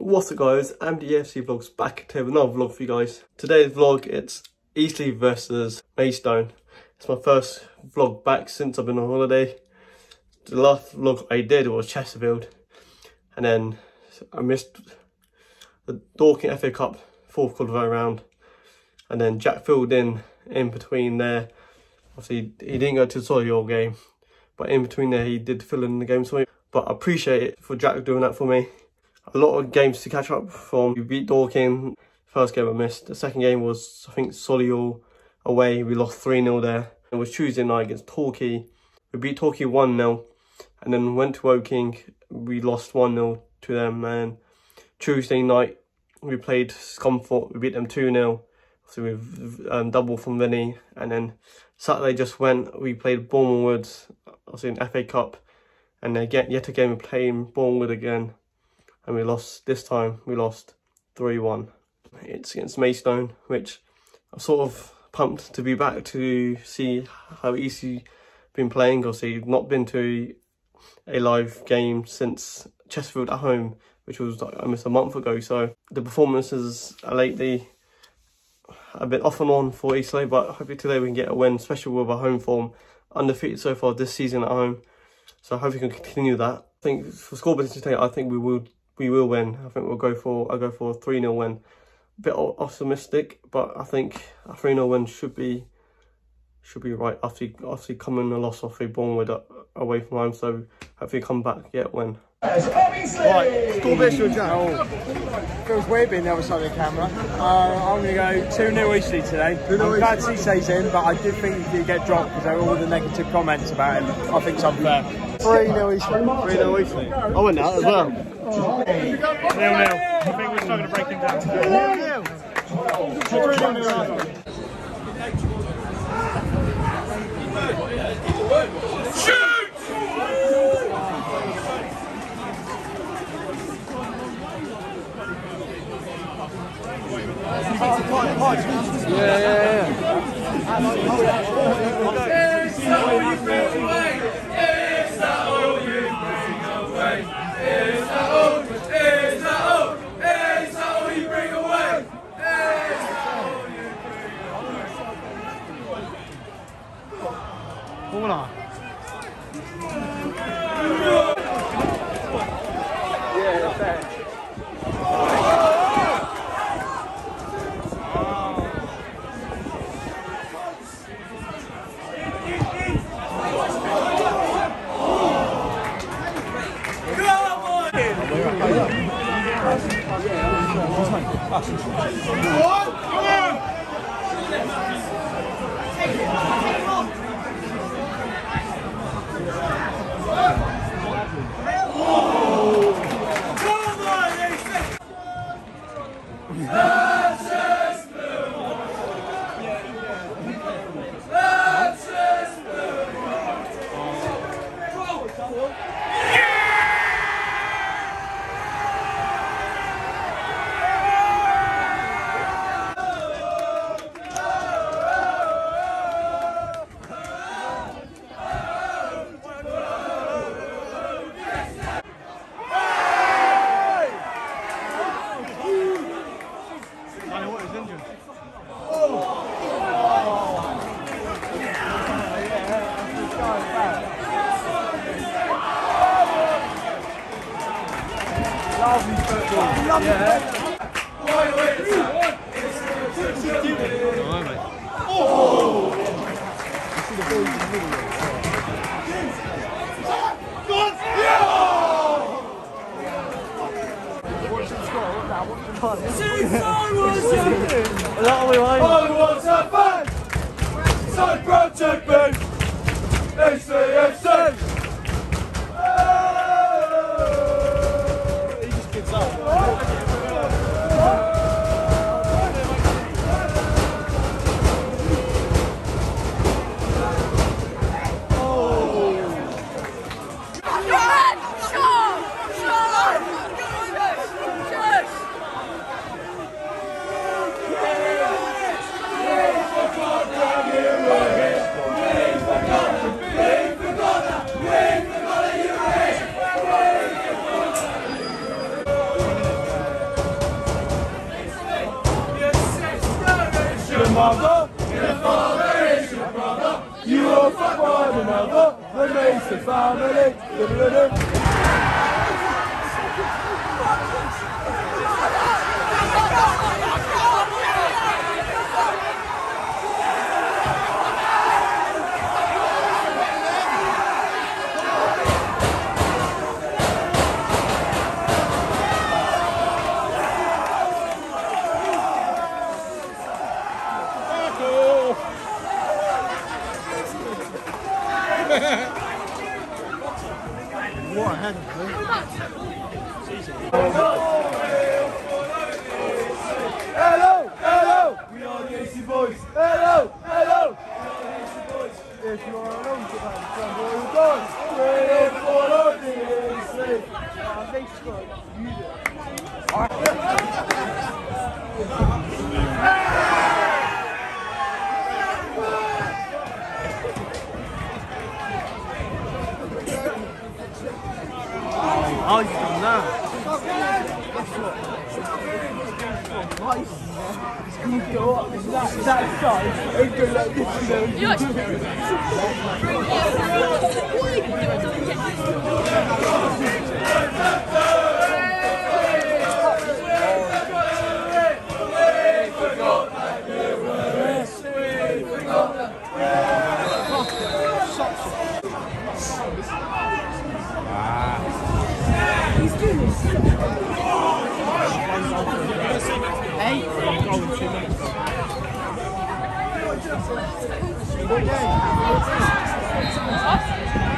What's up guys, I'm Vlogs back to another vlog for you guys. Today's vlog, it's Eastleigh versus Maidstone. It's my first vlog back since I've been on holiday. The last vlog I did was Chesterfield. And then I missed the Dorking FA Cup fourth quarter round. And then Jack filled in, in between there. Obviously, he didn't go to the Solihull game. But in between there, he did fill in the game for me. But I appreciate it for Jack doing that for me a lot of games to catch up from. We beat Dorking, first game I missed. The second game was, I think, Solihull away. We lost 3-0 there. It was Tuesday night against Torquay. We beat Torquay 1-0 and then went to Woking. We lost 1-0 to them. And Tuesday night, we played Scunthorpe. We beat them 2-0. So we've um, double from Vinny. And then Saturday just went, we played Bournemouth obviously in FA Cup. And again, yet again, we're playing Bournemouth again and we lost this time we lost 3-1 it's against Maidstone which I'm sort of pumped to be back to see how easy been playing. Obviously not been to a live game since Chesterfield at home which was like almost a month ago. So the performances lately a bit off and on for Eastleigh but hopefully today we can get a win especially with our home form. Undefeated so far this season at home. So I hope we can continue that. I think for score today I think we will we will win. I think we'll go for I'll go for a 3 0 win. A bit optimistic, but I think a 3 0 win should be should be right after after coming a loss off a Bournemouth away from home. So hopefully come back get win. Right, score prediction, Jack. Oh. Feels weird being the other side of the camera. Uh, I'm going to go 2 0 Eastleigh today. I'm glad Cisse's in, but I did think he get dropped because there were all the negative comments about him. I think it's unfair. 3 0 Eastleigh. 3 0 Eastleigh. I went that as well. Nil nil. I think we're still going to break him down. Nil nil. Shoot! Yeah, yeah, yeah. I want a fan! So proud to be ACFC! Oh, that. Go up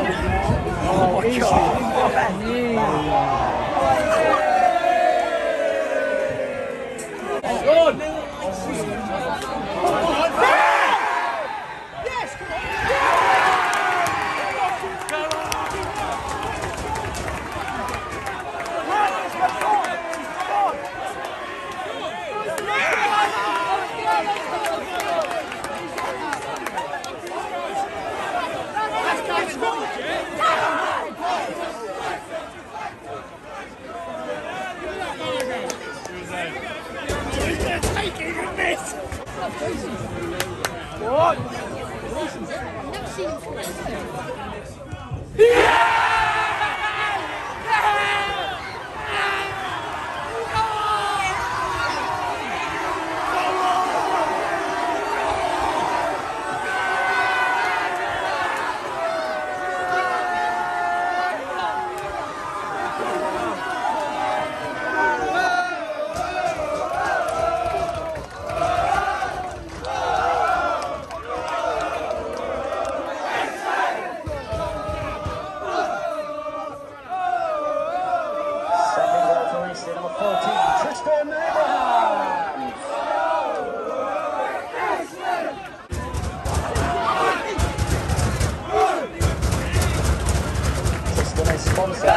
Oh, easy. Oh, good. Ponce.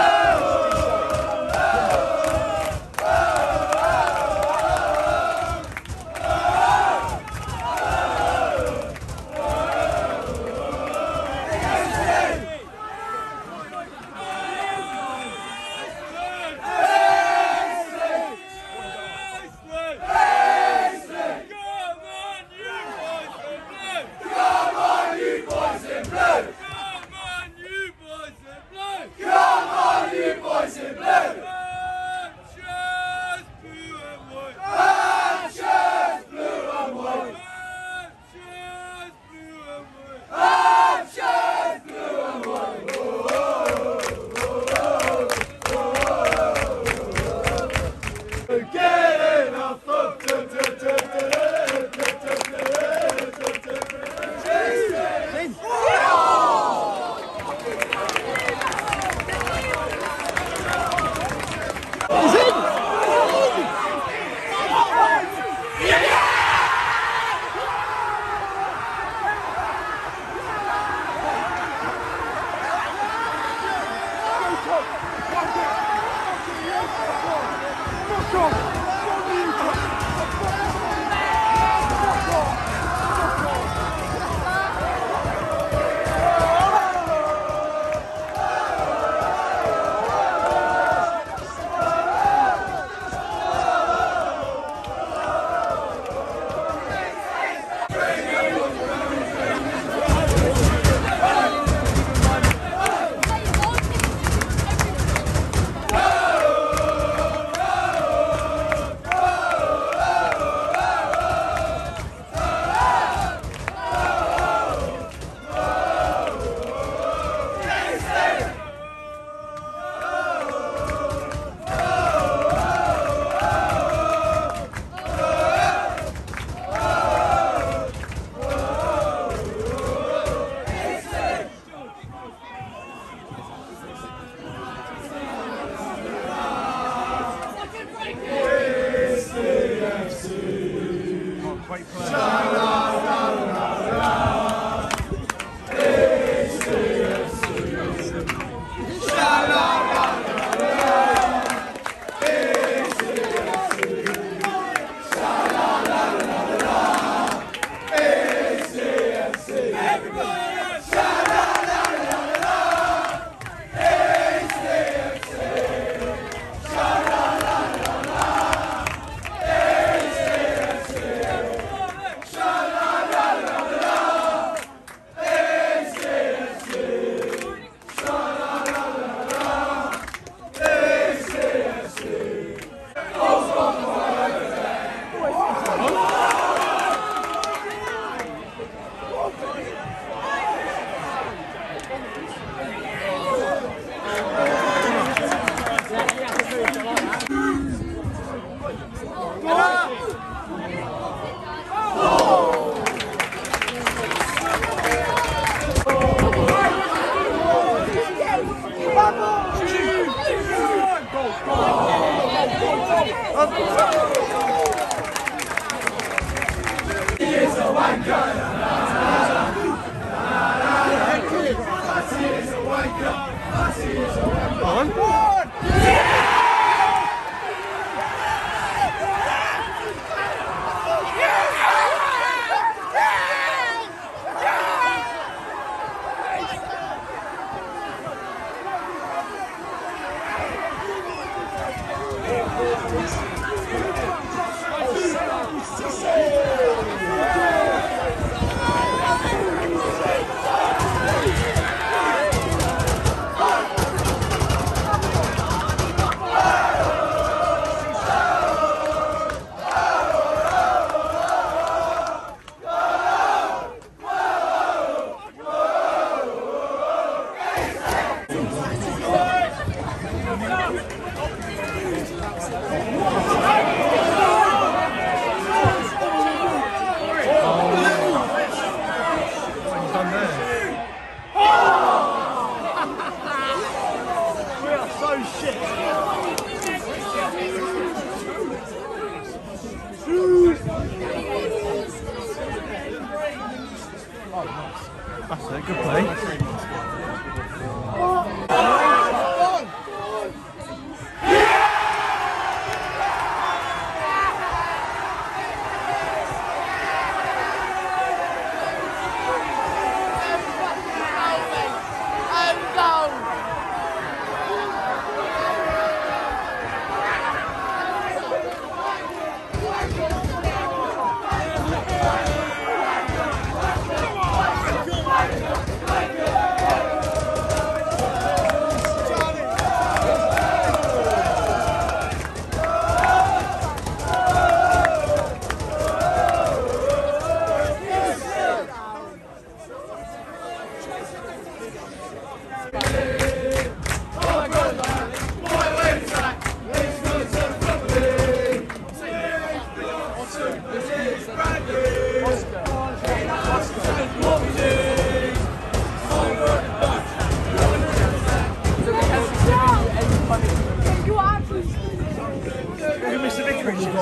That's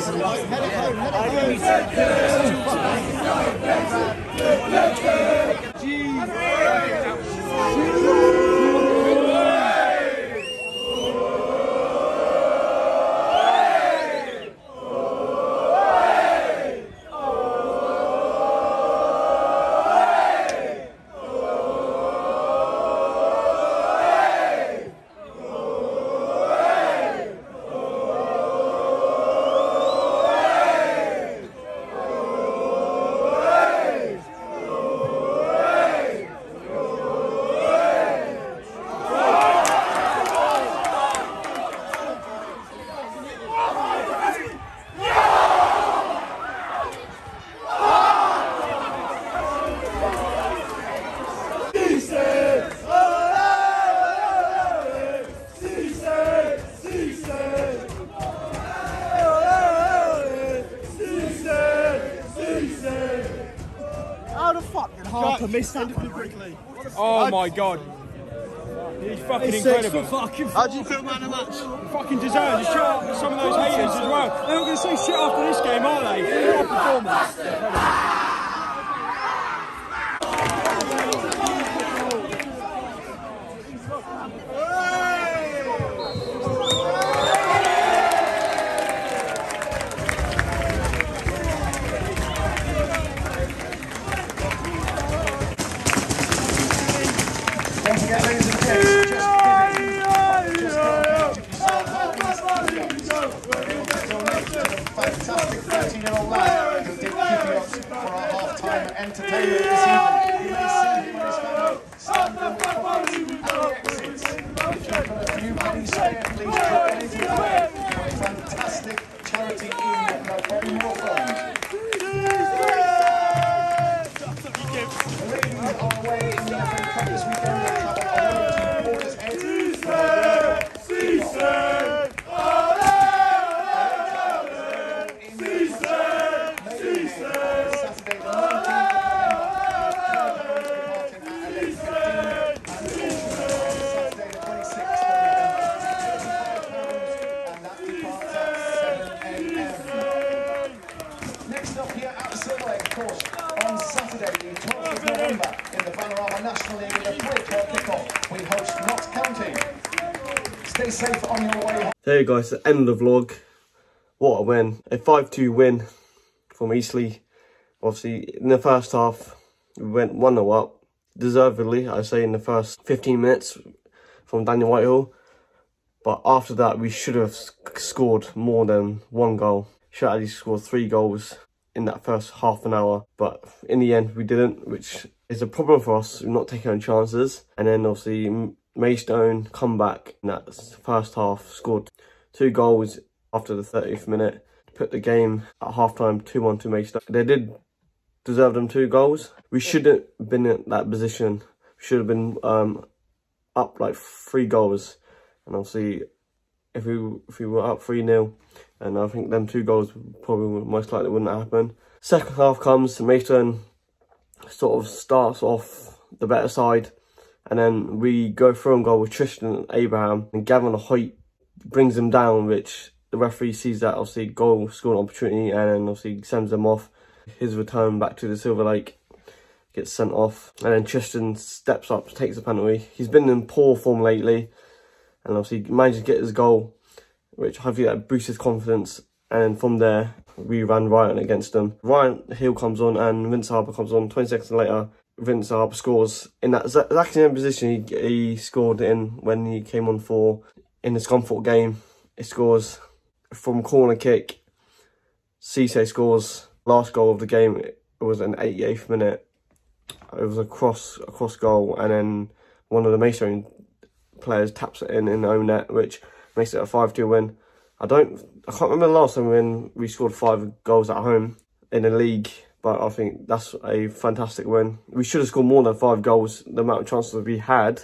the victory? How the fuck hard to miss that one quickly? Oh my god. He's fucking incredible. How do you feel man of match? fucking deserved. Just shut up some of those haters as well. They're not going to say shit after this game, are they? What a performance. Entertainment this evening. You may see him and his family standing in the front at the exits. If you've got a few pennies spare, please the Vanarama National League in the 3 o'clock kickoff, we host Notts County. Stay safe on your way home. There you go, the end of the vlog. What a win. A 5-2 win from Eastleigh. Obviously, in the first half, we went 1-0 up. Deservedly, I say, in the first 15 minutes from Daniel Whitehall. But after that, we should have scored more than one goal. Should have scored three goals in that first half an hour. But in the end, we didn't, which is a problem for us. We're not taking our chances. And then obviously, Maidstone come back in that first half, scored two goals after the 30th minute. Put the game at half time 2 1 to Maidstone. They did deserve them two goals. We shouldn't have been in that position. We should have been um, up like three goals. And obviously, if we if we were up 3 0, and I think them two goals probably most likely wouldn't happen. Second half comes, Mason sort of starts off the better side, and then we go through and goal with Tristan Abraham, and Gavin Hoyte brings him down, which the referee sees that obviously goal scoring opportunity, and then obviously sends him off. His return back to the Silverlake gets sent off, and then Tristan steps up, takes a penalty. He's been in poor form lately, and obviously manages to get his goal, which hopefully that boosts his confidence. And from there, we ran Ryan against them. Ryan Hill comes on, and Vince Harper comes on. 20 seconds later, Vince Harper scores in that exa- exactly same position he, he scored in when he came on for in the Scunthorpe game. He scores from corner kick. Cisse scores last goal of the game. It was an 88th minute. It was a cross a cross goal, and then one of the Mason players taps it in in own net, which makes it a 5-2 win. I don't, I can't remember the last time when we scored five goals at home in the league, but I think that's a fantastic win. We should have scored more than five goals, the amount of chances we had,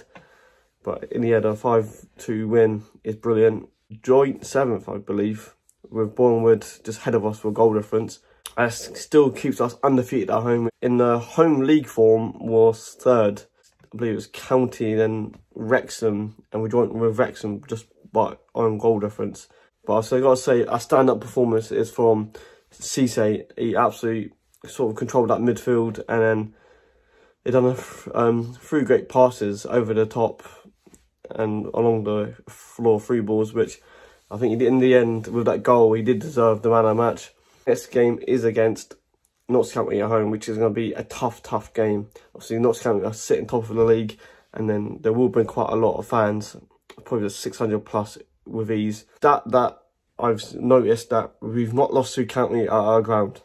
but in the end, a 5-2 win is brilliant. Joint seventh, I believe, with Bournemouth just ahead of us for goal difference. It still keeps us undefeated at home. In the home league form was third. I believe it was County, then Wrexham, and we joined with Wrexham just by on goal difference. But so I gotta say, our stand-up performance is from Cisse. He absolutely sort of controlled that midfield, and then he done a um, three great passes over the top and along the floor, three balls, which I think in the end with that goal. He did deserve the man of the match. Next game is against Notts County at home, which is going to be a tough, tough game. Obviously, Notts County are sitting top of the league, and then there will bring quite a lot of fans, probably 600 plus with ease. That that I've noticed that we've not lost to County at our ground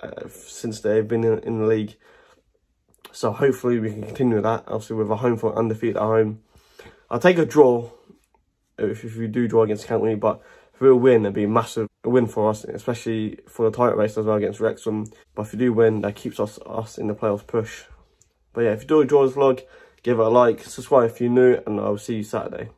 uh, since they've been in, in the league. So hopefully we can continue that. Obviously, with a home for undefeated at home. I'll take a draw if, if we do draw against County, but if we win, it'd be a massive a win for us, especially for the title race as well against Wrexham. But if we do win, that keeps us us in the playoffs push. But yeah, if you do enjoy this vlog, give it a like, subscribe if you're new, and I'll see you Saturday.